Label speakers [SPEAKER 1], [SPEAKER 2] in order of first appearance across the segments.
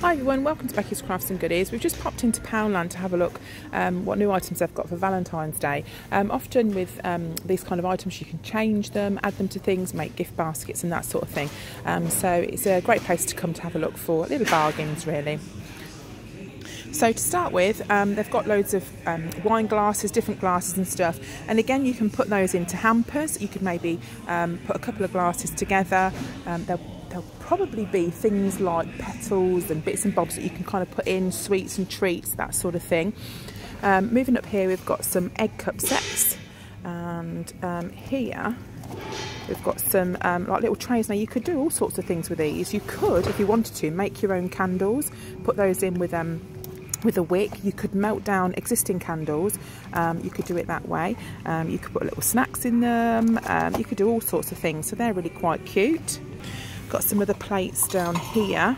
[SPEAKER 1] Hi everyone, welcome to Becky's Crafts and Goodies. We've just popped into Poundland to have a look um, what new items they've got for Valentine's Day. Um, often with um, these kind of items you can change them, add them to things, make gift baskets and that sort of thing. Um, so it's a great place to come to have a look for little bargains really. So to start with, um, they've got loads of um, wine glasses, different glasses and stuff. And again, you can put those into hampers. You could maybe um, put a couple of glasses together. Um, they'll, they'll probably be things like petals and bits and bobs that you can kind of put in, sweets and treats, that sort of thing. Um, moving up here, we've got some egg cup sets. And um, here, We've got some um, like little trays. Now you could do all sorts of things with these. You could, if you wanted to, make your own candles, put those in with um, with a wick you could melt down existing candles um, you could do it that way um, you could put little snacks in them um, you could do all sorts of things so they're really quite cute got some other plates down here.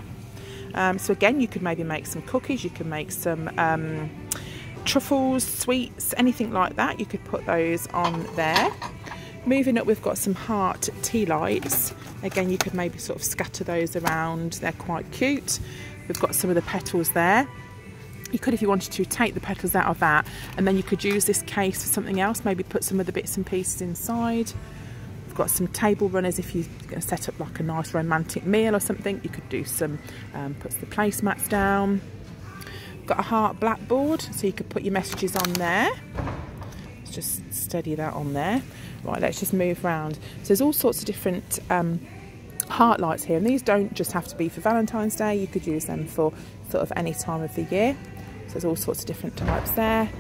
[SPEAKER 1] Um, so again you could maybe make some cookies you can make some um, truffles sweets anything like that. You could put those on there. Moving up we've got some heart tea lights. Again you could maybe sort of scatter those around. They're quite cute. We've got some of the petals there. You could if you wanted to take the petals out of that and then you could use this case for something else. Maybe put some of the bits and pieces inside got some table runners if you're going to set up like a nice romantic meal or something you could do some um, put the placemats down. Got a heart blackboard so you could put your messages on there. Let's just steady that on there. Right let's just move around so there's all sorts of different um, heart lights here and these don't just have to be for Valentine's Day you could use them for sort of any time of the year. So there's all sorts of different types there.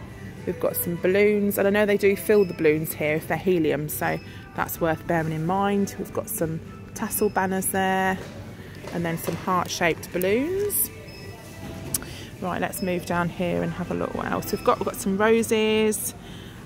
[SPEAKER 1] We've got some balloons, and I know they do fill the balloons here if they're helium, so that's worth bearing in mind. We've got some tassel banners there, and then some heart-shaped balloons. Right, let's move down here and have a look what else we've got. We've got some roses,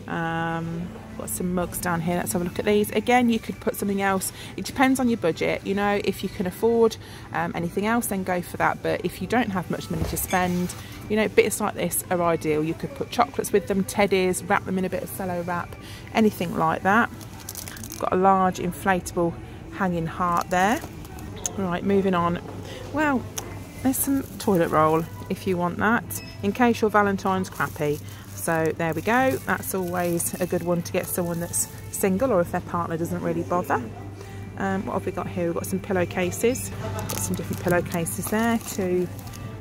[SPEAKER 1] um, got some mugs down here let's have a look at these again you could put something else it depends on your budget you know if you can afford um, anything else then go for that but if you don't have much money to spend you know, bits like this are ideal. You could put chocolates with them, teddies, wrap them in a bit of cello wrap, anything like that. Got a large inflatable hanging heart there. Right, moving on. Well, there's some toilet roll if you want that, in case your Valentine's crappy. So there we go. That's always a good one to get someone that's single or if their partner doesn't really bother. Um, what have we got here? We've got some pillowcases. Got some different pillowcases there to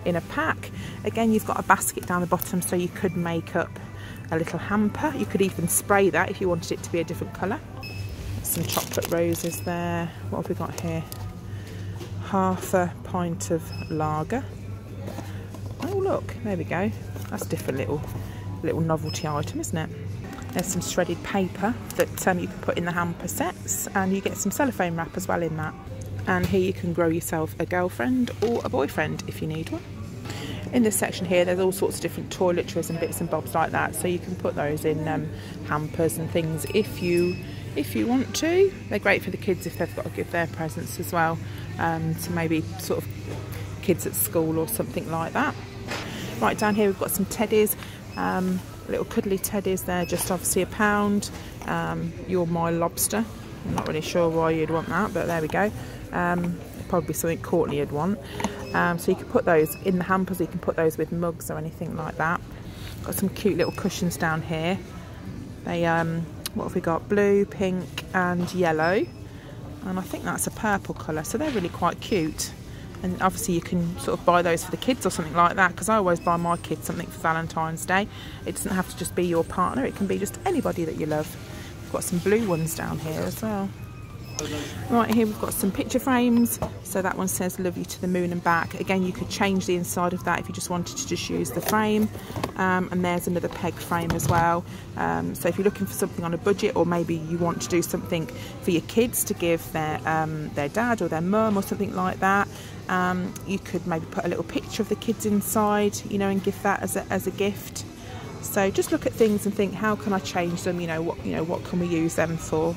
[SPEAKER 1] in a pack. Again, you've got a basket down the bottom so you could make up a little hamper. You could even spray that if you wanted it to be a different colour. Some chocolate roses there. What have we got here? Half a pint of lager. Oh look, there we go. That's a different little little novelty item, isn't it? There's some shredded paper that um, you can put in the hamper sets and you get some cellophane wrap as well in that. And here you can grow yourself a girlfriend or a boyfriend if you need one in this section here there's all sorts of different toiletries and bits and bobs like that so you can put those in um, hampers and things if you if you want to. They're great for the kids if they've got to give their presents as well um, to maybe sort of kids at school or something like that. Right down here we've got some teddies um, little cuddly teddies there just obviously a pound. Um, you're my lobster. I'm not really sure why you'd want that but there we go. Um, probably something Courtney would want. Um, so you can put those in the hampers, you can put those with mugs or anything like that. Got some cute little cushions down here. They, um, what have we got? Blue, pink and yellow. And I think that's a purple colour, so they're really quite cute. And obviously you can sort of buy those for the kids or something like that because I always buy my kids something for Valentine's Day. It doesn't have to just be your partner, it can be just anybody that you love. We've got some blue ones down here as well. Right here we've got some picture frames. So that one says love you to the moon and back. Again, you could change the inside of that if you just wanted to just use the frame. Um, and there's another peg frame as well. Um, so if you're looking for something on a budget or maybe you want to do something for your kids to give their, um, their dad or their mum or something like that, um, you could maybe put a little picture of the kids inside, you know, and give that as a, as a gift. So just look at things and think, how can I change them? You know, what, you know, what can we use them for?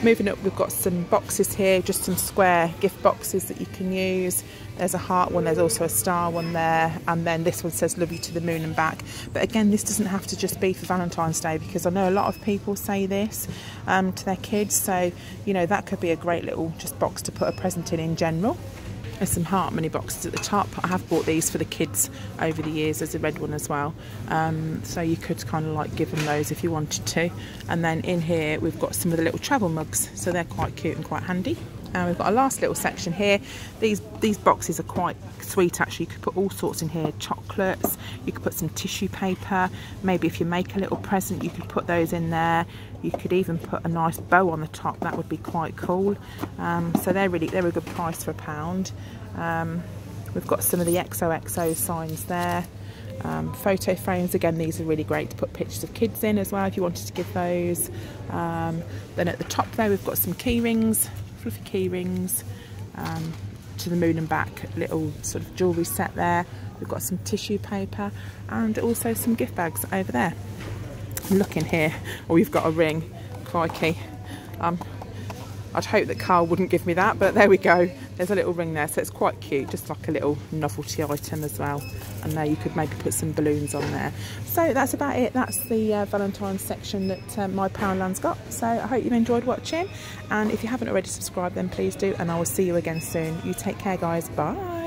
[SPEAKER 1] Moving up, we've got some boxes here, just some square gift boxes that you can use. There's a heart one, there's also a star one there, and then this one says love you to the moon and back. But again, this doesn't have to just be for Valentine's Day because I know a lot of people say this um, to their kids. So, you know, that could be a great little just box to put a present in in general. There's some Harmony boxes at the top. I have bought these for the kids over the years. There's a red one as well. Um, so you could kind of like give them those if you wanted to. And then in here we've got some of the little travel mugs. So they're quite cute and quite handy. And we've got a last little section here. These these boxes are quite sweet actually. You could put all sorts in here. Chocolates, you could put some tissue paper. Maybe if you make a little present you could put those in there. You could even put a nice bow on the top. That would be quite cool. Um, so they're really they're a good price for a pound. Um, we've got some of the XOXO signs there. Um, photo frames again these are really great to put pictures of kids in as well if you wanted to give those um, then at the top there we've got some key rings fluffy key rings um, to the moon and back little sort of jewellery set there. We've got some tissue paper and also some gift bags over there. Looking here. Oh we've got a ring. Crikey. Um, I'd hope that Carl wouldn't give me that but there we go. There's a little ring there so it's quite cute. Just like a little novelty item as well. And there you could maybe put some balloons on there. So that's about it. That's the uh, Valentine's section that uh, my Poundland's got. So I hope you've enjoyed watching. And if you haven't already subscribed then please do. And I will see you again soon. You take care guys. Bye